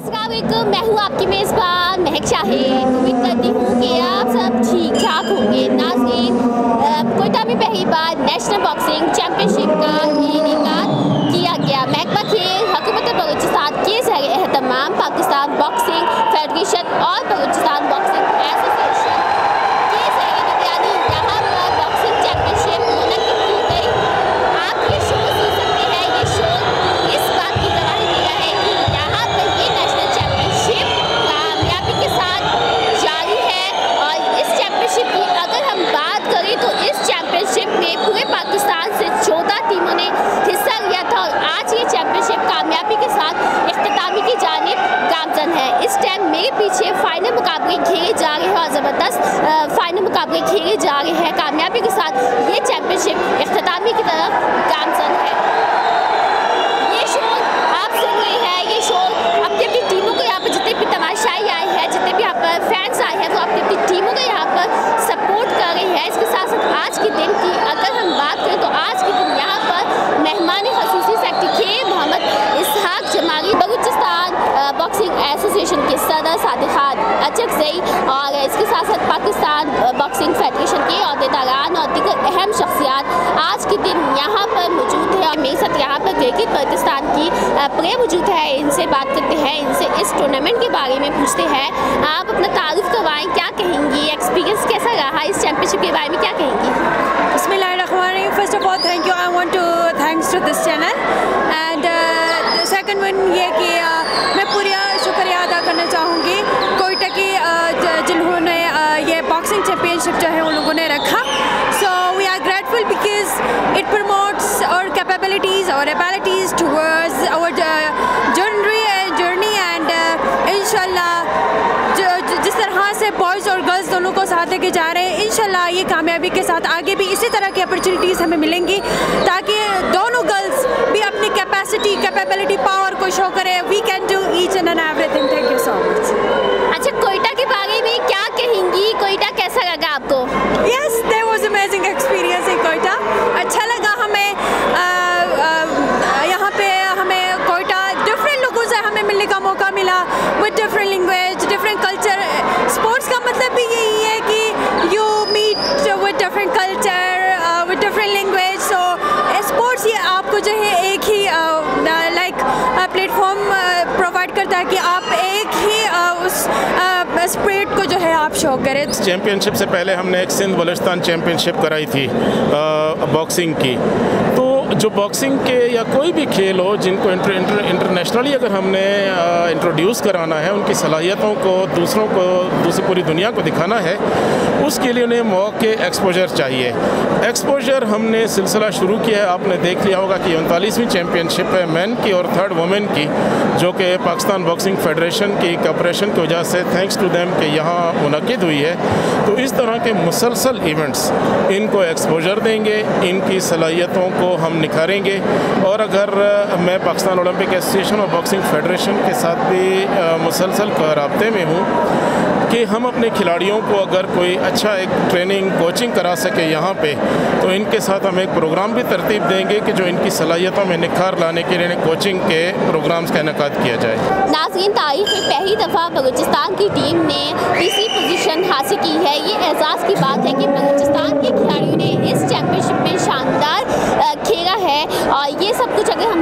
असलम मैं हूँ आपकी मेज़बान महक शाहिद उम्मीद करती हूँ कि आप सब ठीक ठाक होंगे। नाजरीन कोयटा में पहली बार नेशनल बॉक्सिंग चैम्पियनशिप का इनका किया गया। महकमा खेल, हुकूमत बलूचिस्तान के ज़रिए अहतमाम पाकिस्तान बॉक्सिंग फेडरेशन और बलूचिस्तान बॉक्सिंग एसोसिएशन के ज़रिए निगरानी यहाँ पर बॉक्सिंग चैम्पियनशिप मुनद की गई आप ये शो सुन सकते हैं ये शो इस बात की गवाही दे रहा है कि यहाँ पर ये नेशनल चैम्पियनशिप कामयाबी के साथ जारी है और इस चैम्पियनशिप की अगर हम बात करें तो इस चैम्पियनशिप में पूरे पाकिस्तान से चौदह टीमों ने हिस्सा लिया था और आज ये चैम्पियनशिप कामयाबी के साथ अख्तामी की जानब गामजन है इस टाइम में पीछे फाइनल मुकाबले खेले जा रहे हैं और ज़बरदस्त फाइनल मुकाबले खेले जा रहे हैं। कामयाबी के साथ ये चैम्पियनशिप अख्तामी की तरफ़ गामजन है ये शो आप सुन रहे हैं ये शो अपनी अपनी टीमों को यहाँ पर जितने भी तमाशाई आए हैं जितने भी यहाँ पर फैंस आए हैं वो अपनी अपनी टीमों को यहाँ पर सपोर्ट कर रहे हैं इसके साथ साथ आज के दिन की अगर हम बात करें तो आज के दिन यहाँ पर मेहमान खसूसी सेक्रेटरी के मोहम्मद इसहाक जमाली बलूचिस्तान बॉक्सिंग एसोसिएशन के सदर सादिक खान अचक जई और इसके साथ साथ पाकिस्तान बॉक्सिंग फेडरेशन के अहदेदारान और दिगर अहम शख्सियात आज के दिन यहाँ पर मौजूद है और मेरे साथ यहाँ पर क्रिकेट पाकिस्तान की प्रे मौजूद है। इनसे बात करते हैं, इनसे इस टूर्नामेंट के बारे में पूछते हैं। आप अपना तारुफ करवाएँ capabilities our abilities towards our journey journey and uh, जो- जिस तरह से बॉयज़ और गर्ल्स दोनों को साथ लेके जा रहे हैं इंशाल्लाह ये कामयाबी के साथ आगे भी इसी तरह की अपॉर्चुनिटीज़ हमें मिलेंगी ताकि दोनों गर्ल्स भी अपनी कैपेसिटी कैपेबिलिटी पावर को शो करें. We can do each and and everything thank you so much sports का मतलब भी यही है कि you meet with different culture with different language so sports ये आपको जो है एक ही लाइक प्लेटफॉर्म प्रोवाइड करता है कि आप एक ही अ, उस स्प्रिट को जो है आप शो करें। चैम्पियनशिप से पहले हमने एक सिंध बलुस्तान चैम्पियनशिप कराई थी बॉक्सिंग की। तो जो बॉक्सिंग के या कोई भी खेल हो जिनको इंटर, इंटर, इंटरनेशनली अगर हमने इंट्रोड्यूस कराना है उनकी सलाहियतों को दूसरों को दूसरी पूरी दुनिया को दिखाना है उसके लिए उन्हें मौके एक्सपोजर चाहिए। एक्सपोजर हमने सिलसिला शुरू किया है। आपने देख लिया होगा कि उनतालीसवीं चैम्पियनशिप है मैन की और थर्ड वुमेन की जो कि पाकिस्तान बॉक्सिंग फेडरेशन की कॉपरेशन की वजह से थैंक्स टू देम के यहाँ मुनद हुई है। तो इस तरह के मुसलसल इवेंट्स इनको एक्सपोजर देंगे इनकी सलाहियतों को हम निखारेंगे। और अगर मैं पाकिस्तान ओलंपिक एसोसिएशन और बॉक्सिंग फेडरेशन के साथ भी मुसलसल रबते में हूँ कि हम अपने खिलाड़ियों को अगर कोई अच्छा एक ट्रेनिंग, कोचिंग करा सके यहाँ पे तो इनके साथ हम एक प्रोग्राम भी तरतीब देंगे कि जो इनकी सलाहियतों में निखार लाने के लिए कोचिंग के प्रोग्राम्स का इनका किया जाए। नाजरीन, तारीख में पहली दफ़ा बलूचिस्तान की टीम ने तीसरी पोजीशन हासिल की है। ये एजाज़ की बात है के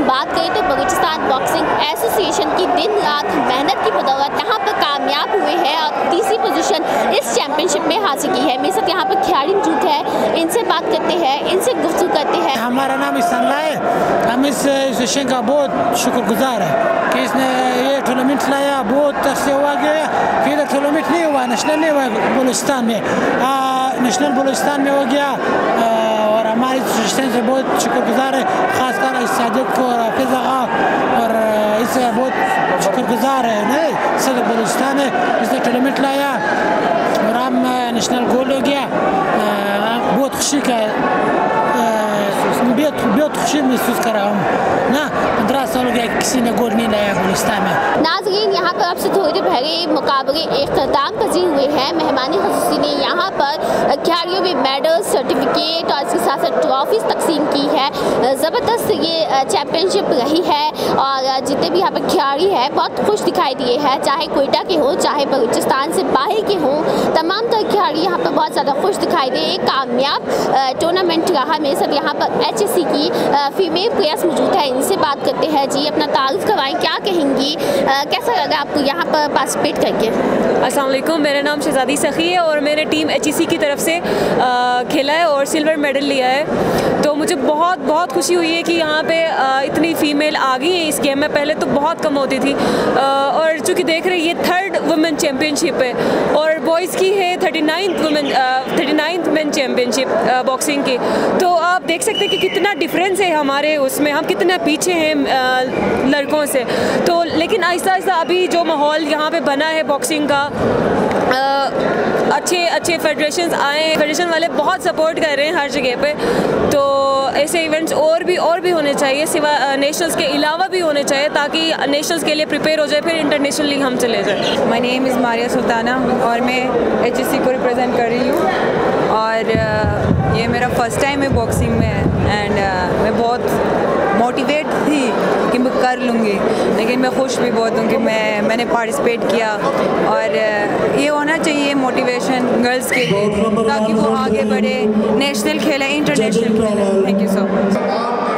बात करें तो बलूचिस्तान बॉक्सिंग एसोसिएशन की दिन रात मेहनत की बदौलत यहाँ पर कामयाब हुए हैं और तीसरी पोजीशन इस चैम्पियनशिप में हासिल की है। मेरे साथ यहाँ पर खिलाड़ी मौजूद है। इनसे बात करते हैं, इनसे गुफ्तु करते हैं। हमारा नाम इस्तानला है हम इस एसोसिएशन का बहुत शुक्रगुजार है कि इसने ये टूर्नामेंट लाया। बहुत से हुआ गया इधर टूर्नामेंट नहीं हुआ नेशनल नहीं हुआ, बलूचिस्तान में। नेशनल बलूचिस्तान में हो गया। हमारे एसोसिएशन से बहुत शुक्रगुजार है खासकर इस सादिक और हाफिज आगा और इससे बहुत शुक्रगुजार है नहीं सदर बलूचिस्तान है इसने टूर्नामेंट लाया और हम नेशनल गोल्ड हो गया बहुत खुशी का बहुत बहुत खुशी महसूस कर रहा हूँ ना पंद्रह साल हो गया किसी ने गोल्ड नहीं लाया गुलिस्तान में नाजरीन, यहाँ पर आपसे थोड़ी भरे मुकाबले अख्ताम पजीर हुए हैं। मेहमानी खसूसी ने यहाँ पर खिलाड़ियों में मेडल सर्टिफिकेट और इसके साथ साथ ट्रॉफीज तकसीम की है। ज़बरदस्त ये चैम्पियनशिप रही है और जितने भी यहाँ पर खिलाड़ी है, बहुत खुश दिखाई दिए हैं। चाहे कोयटा के हों, चाहे बलूचिस्तान से बाहर के हों, तमाम तरह खिलाड़ी यहाँ पर बहुत ज़्यादा खुश दिखाई दे। एक कामयाब टूर्नामेंट रहा मेरे सब यहाँ पर एचएससी की फीमेल प्लेयर्स मौजूद है। इनसे बात करते हैं। जी, अपना तारुफ करवाएँ। क्या कहेंगी? कैसा लगा आपको यहाँ पर पार्टिसिपेट करके? असलम मेरा नाम शहजादी सखी है और मैंने टीम एच की तरफ़ से और सिल्वर मेडल लिया है। तो मुझे बहुत बहुत खुशी हुई है कि यहाँ पे इतनी फ़ीमेल आ गई है इस गेम में। पहले तो बहुत कम होती थी। और चूँकि देख रहे ये थर्ड वुमेन चैम्पियनशिप है। और बॉयज़ की है thirty ninth women thirty ninth man championship boxing की। तो आप देख सकते हैं कि कितना डिफरेंस है हमारे उसमें। हम कितना पीछे हैं लड़कों से। तो लेकिन आहिस्ता आहिस्ता अभी जो माहौल यहाँ पे बना है बॉक्सिंग का अच्छे अच्छे फेडरेशन आए फेडरेशन वाले बहुत सपोर्ट कर रहे हैं हर जगह पे। तो ऐसे इवेंट्स और भी और भी होने चाहिए, सिवा नेशनल्स के अलावा भी होने चाहिए, ताकि नेशनल्स के लिए प्रिपेयर हो जाए, फिर इंटरनेशनली हम चले जाए। My name is Maria Sultana और मैं एचएससी को रिप्रेजेंट कर रही हूँ। और ये मेरा फ़र्स्ट टाइम है बॉक्सिंग में एंड मैं बहुत मोटिवेट थी कि मैं कर लूँगी, लेकिन मैं खुश भी बहुत हूँ कि मैं, मैंने पार्टिसिपेट किया। और, ये होना चाहिए मोटिवेशन गर्ल्स के लिए, ताकि वो आगे बढ़े नेशनल खेलें इंटरनेशनल खेलें। थैंक यू सो मच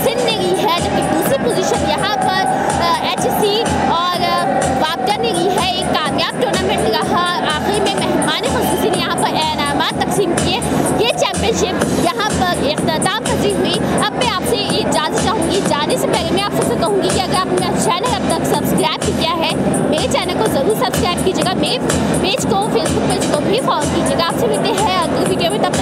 अख्ताम पजीर हुई। अब मैं आपसे इजाज़त चाहूँगी, जाने से पहले मैं आप सबसे कहूँगी कि अगर आपने चैनल अब तक सब्सक्राइब किया है, मेरे चैनल को ज़रूर सब्सक्राइब कीजिएगा। मेरे पेज को फेसबुक पेज को भी फॉलो कीजिएगा। आपसे मिलते हैं अगली वीडियो में, तब